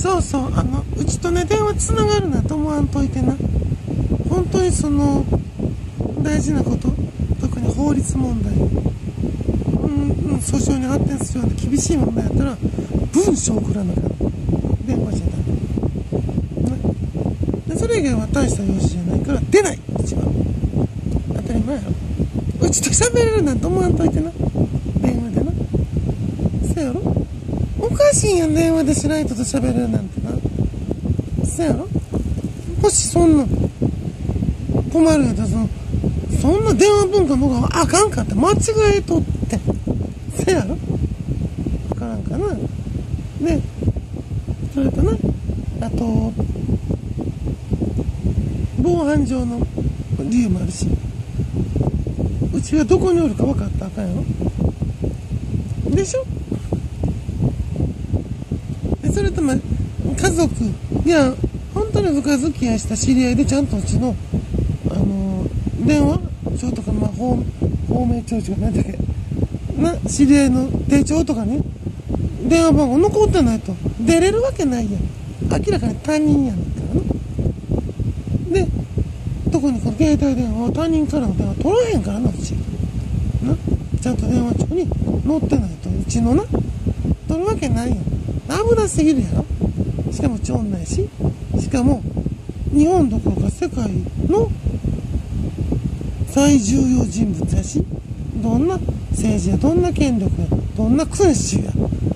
そうそうあのうちとね電話つながるなと思わんといてな。本当にその大事なこと特に法律問題。うん、訴訟に発展するような厳しい問題やったら文章送らなかった電話じゃダメ、ね、それ以外は大した用事じゃないから出ないうちは当たり前やろ。うちと喋れるなんて思わんといてな電話でなせやろおかしいやん電話でしない人と喋れるなんてな。せやろ？もしそんな困るやったらそのそんな電話文化の方があかんかって間違えとって。せやろ？わからんかな。でそれとなあと防犯上の理由もあるしうちがどこにおるか分かったらあかんやろ。でしょ？それとま家族いや本当に深付き合いした知り合いでちゃんとうちのあの電話？帳とかまあ方方面帳とか何だっけ？な知り合いの手帳とかね？電話番号残ってないと。出れるわけないやん。明らかに他人やんからな。で特にこの携帯電話？は他人からの電話取らへんからなうち。な？ちゃんと電話帳に載ってないと。うちのな？取るわけないやん。危なすぎるやろ？しかも町内し。しかも日本どころか世界の最重要人物やし。どんな政治やどんな権力やどんな君主や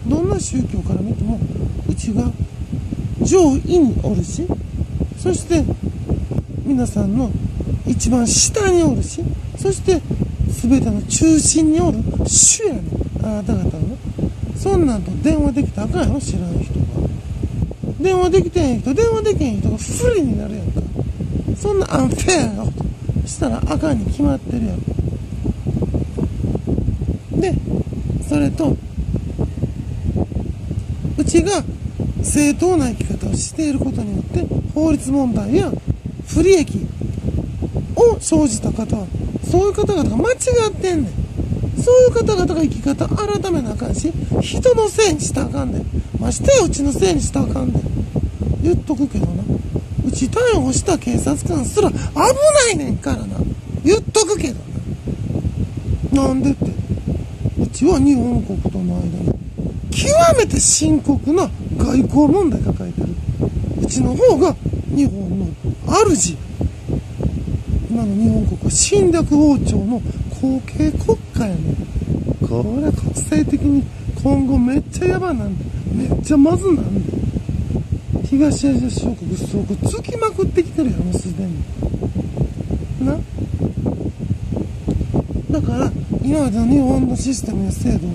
どんな宗教から見てもうちが上位におるし。そして皆さんの一番下におるし。そして全ての中心におる主やねあなた方のそんなんと電話できたらあかんやろ知ら。ん人が電話できてへん人電話できへん人が不利になるやんかそんなアンフェアなことしたらあかんに決まってるやろでそれとうちが正当な生き方をしていることによって法律問題や不利益を生じた方はそういう方々が間違ってんねん。そういう方々が生き方改めなあかんし人のせいにしたあかんねんましてうちのせいにしたあかんねん言っとくけどな。うち逮捕した警察官すら危ないねんからな。言っとくけどな。なんでって。うちは日本国との間に極めて深刻な外交問題抱えてる。うちの方が日本の主。今の日本国は侵略王朝の後継国家やねん。これ国際的に今後めっちゃヤバなんでめっちゃまずなんで東アジア諸国すごくつきまくってきてるやろもうすでに。な？だから今までの日本のシステムや制度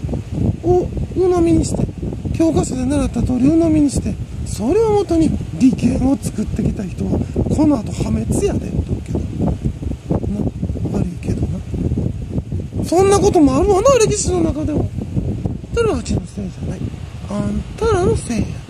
を鵜呑みにして教科書で習った通り鵜呑みにしてそれをもとに利権を作ってきた人はこの後破滅やでとるけどな悪いけどなそんなこともあるわな歴史の中でも。それはうちのせいじゃない。あんたらのせいや。